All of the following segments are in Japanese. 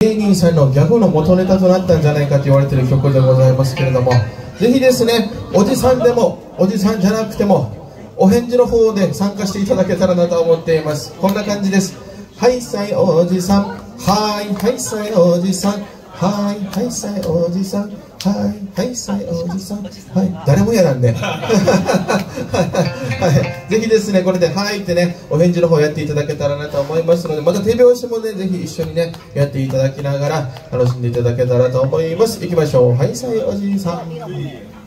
芸人さんのギャグの元ネタとなったんじゃないかと言われている曲でございますけれどもぜひですねおじさんでもおじさんじゃなくてもお返事の方で参加していただけたらなと思っています。こんな感じです。はいさいおじさん。はいはいさいおじさん。はいはいさいおじさん。はい。はい。さい。おじさん。はい。誰もやらんね。はい。ぜひですねこれで「はい」ってねお返事の方やっていただけたらなと思いますのでまた手拍子もねぜひ一緒にねやっていただきながら楽しんでいただけたらと思います。いきましょう。はいさいおじさん。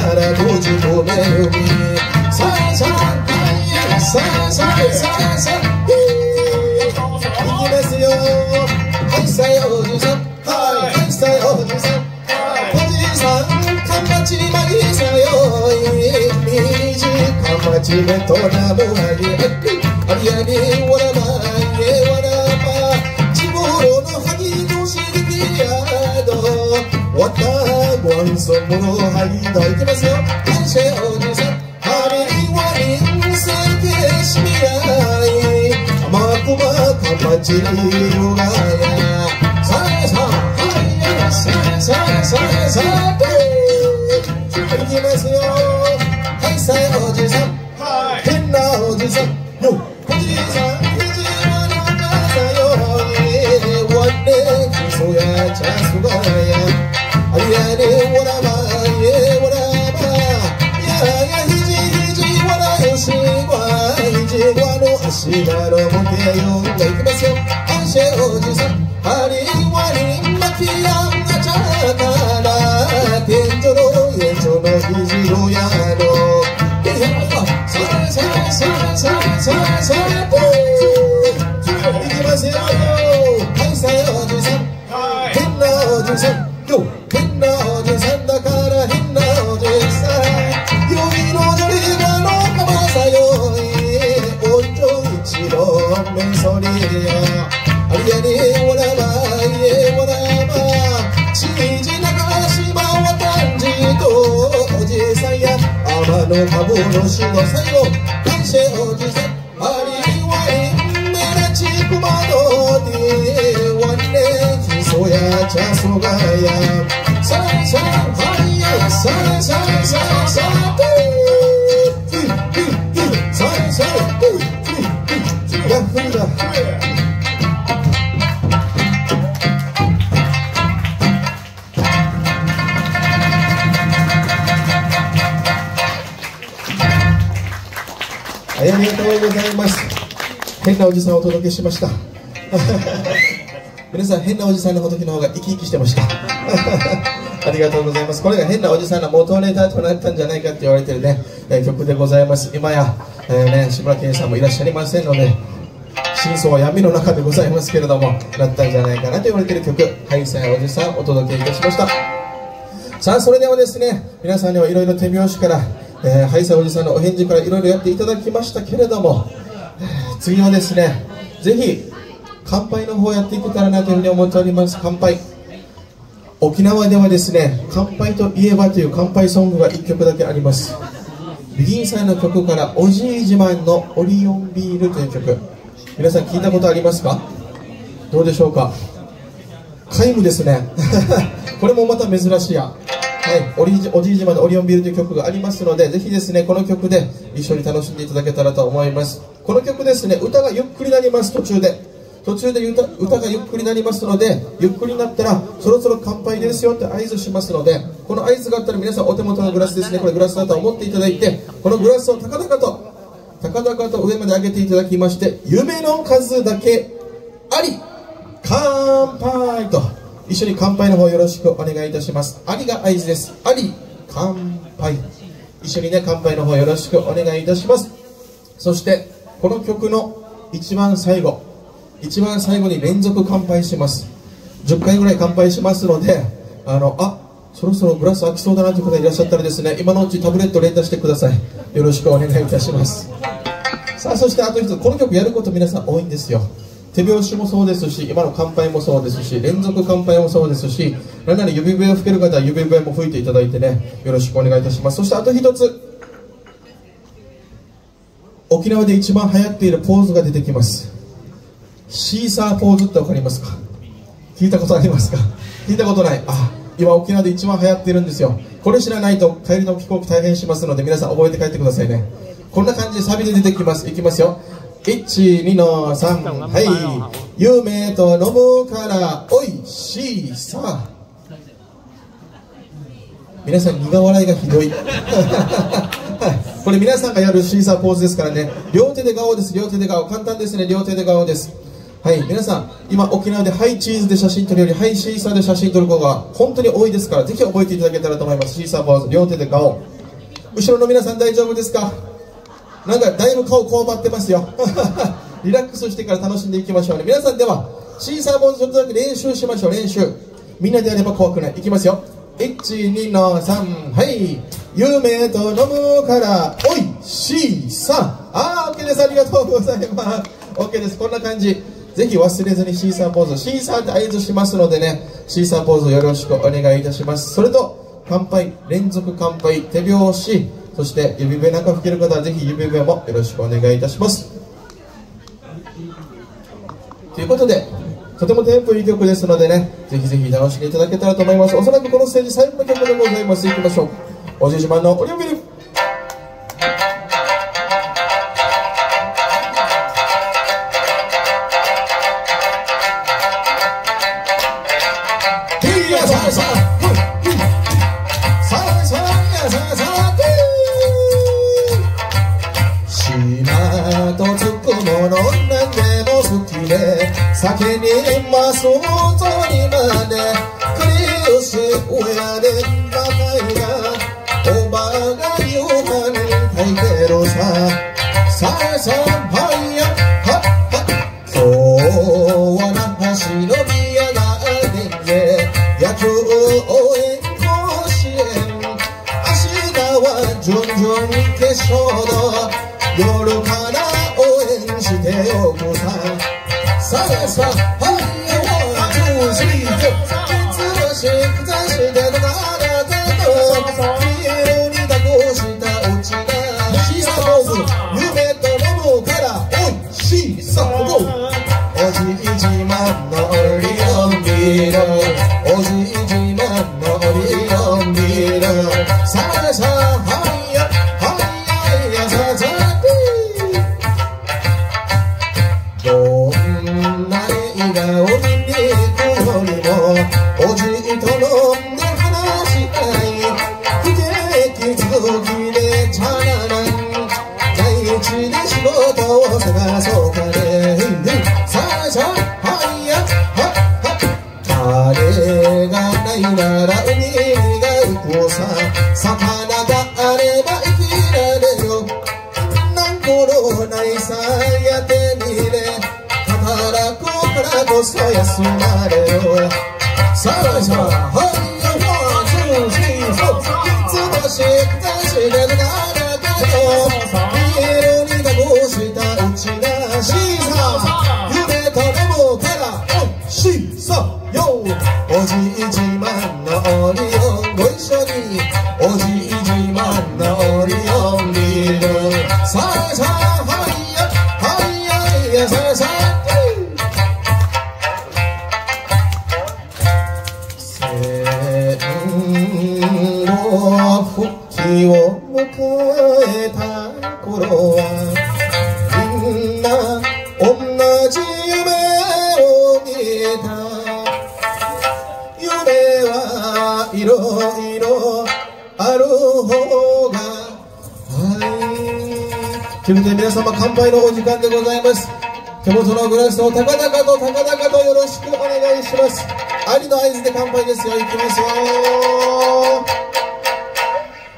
から閉じ込めるみさあさあさあさあさあさあいきますよはい。さよおじさんはいはいさよおじさんおじさんかまちまぎさよいみじかまちめとなむはごんそものはいどいきますよ感謝おじさんはりわりんせけしみやいまくまかまちりよがやさあさはいやさあさあさあさあいきますよはいさいおじさん。の株のしの最後感謝おじさんありわいめらちくまどにわねきそやちゃそがやさあさあありがとうございます。変なおじさんをお届けしました。皆さん、変なおじさんの時の方が生き生きしてました。ありがとうございます。これが変なおじさんの元ネタとなったんじゃないかって言われてるね、えー曲でございます。今や、えーね、志村けんさんもいらっしゃいませんので、真相は闇の中でございますけれども、なったんじゃないかなと言われてる曲、はいさいおじさんお届けいたしました。さあそれではですね皆さんにはいろいろ手拍子から、えー、ハイサおじさんのお返事からいろいろやっていただきましたけれども、次はですねぜひ乾杯の方やっていけたらなというふうに思っております。乾杯。沖縄ではですね「乾杯といえば」という乾杯ソングが1曲だけあります。ビギンさんの曲からおじい自慢のオリオンビールという曲。皆さん聞いたことありますか？どうでしょうか？皆無ですねこれもまた珍しいやはい、おりおじいじまのオリオンビルという曲がありますのでぜひですねこの曲で一緒に楽しんでいただけたらと思います。この曲ですね歌がゆっくりになります途中で。途中で歌歌がゆっくりになりますのでゆっくりになったらそろそろ乾杯ですよって合図しますのでこの合図があったら皆さんお手元のグラスですねこれグラスだと思っていただいてこのグラスを高々と高々と上まで上げていただきまして夢の数だけあり乾杯と。一緒に乾杯の方よろしくお願いいたします。ありが合図です。あり乾杯。一緒にね乾杯の方よろしくお願いいたします。そしてこの曲の一番最後。一番最後に連続乾杯します。10回ぐらい乾杯しますのであのあそろそろグラス開きそうだなという方いらっしゃったらですね今のうちタブレット連打してください。よろしくお願いいたします。さあそしてあと一つ。この曲やること皆さん多いんですよ。手拍子もそうですし今の乾杯もそうですし連続乾杯もそうですし何なら指笛を吹ける方は指笛も吹いていただいてねよろしくお願いいたします。そしてあと一つ沖縄で一番流行っているポーズが出てきます。シーサーポーズって分かりますか？聞いたことありますか？聞いたことない。あ今沖縄で一番流行っているんですよ。これ知らないと帰りの飛行機大変しますので皆さん覚えて帰ってくださいね。こんな感じでサビで出てきます。いきますよ。12の3はい。夢と飲むからおいしいさ。皆さん苦笑いがひどい。これ皆さんがやるシーサーポーズですからね。両手で顔です。両手で顔。簡単ですね。両手で顔です。はい。皆さん今沖縄でハイチーズで写真撮るよりハイシーサーで写真撮る子が本当に多いですからぜひ覚えていただけたらと思います。シーサーポーズ。両手で顔。後ろの皆さん大丈夫ですか？なんかだいぶ顔こわばってますよ。リラックスしてから楽しんでいきましょうね。皆さんではシーサーボードちょっとだけ練習しましょう。練習。みんなでやれば怖くない。いきますよ。12の3はい。夢と飲むからおいしいさあー OK です。ありがとうございます。OK です。こんな感じ。ぜひ忘れずにシーサーポーズシーサーって合図しますのでね。シーサーポーズよろしくお願いいたします。それと乾杯。連続乾杯。手拍子。そして指笛なんか吹ける方はぜひ指笛もよろしくお願いいたします。ということでとてもテンポいい曲ですのでねぜひぜひ楽しんでいただけたらと思います。おそらくこのステージ最後の曲でございます。いきましょう。おじい自慢のオリオンビル。酒にますとにまでクリウス親でバカいがおばが夕飯炊いてるさ。さあさあさチャララン第一で仕事を探そうということで皆様乾杯のお時間でございます。手元のグラスを高々と高々とよろしくお願いします。ありの合図で乾杯ですよ。いきますよ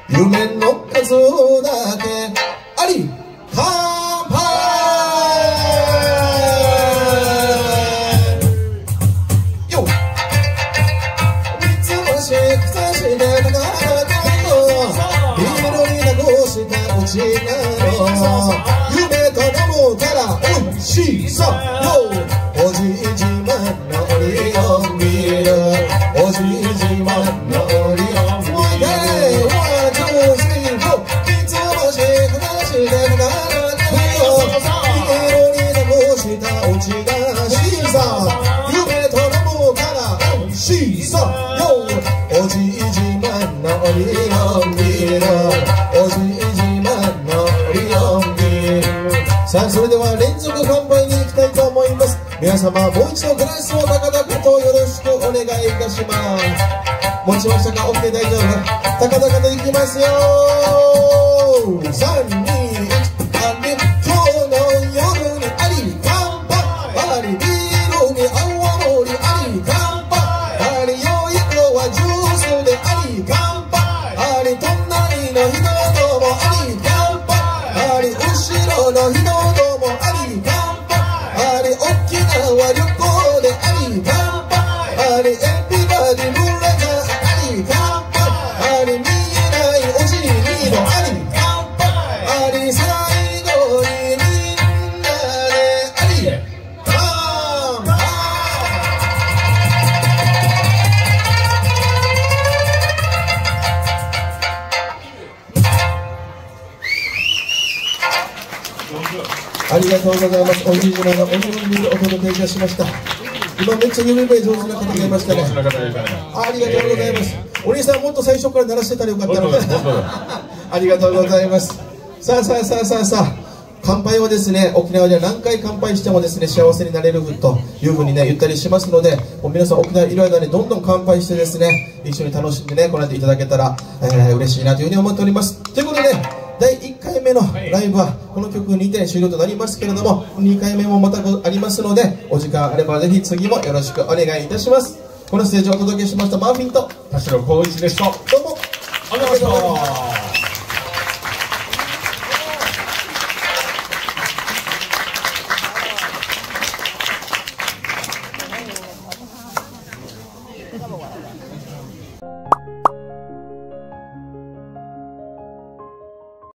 夢の数だけ。あり乾杯。よ三つ星草しで高々と色に残したうちなの夢と飲むからおいし様もう一度グラスを高々とよろしくお願いいたします。持ちましたか？OK 大丈夫。高々といきますよ。ざいます。おじいじまのお好みでお届けいたしました。今めっちゃ指笛上手な方がいましたね。ありがとうございます。お兄さんもっと最初から鳴らしてたらよかったので。ありがとうございます。さあさあさあさあさあ。乾杯はですね、沖縄では何回乾杯してもですね、幸せになれるというふうにね、言ったりしますので、もう皆さん沖縄いる間にどんどん乾杯してですね、一緒に楽しんでね、こられていただけたら、えー嬉しいなというふうに思っております。ということで、第1回目のライブはこの曲にて終了となりますけれども2回目もまたありますのでお時間あればぜひ次もよろしくお願いいたしますこのステージをお届けしましたマーフィンと田代光一でした。どうもありがとうございました。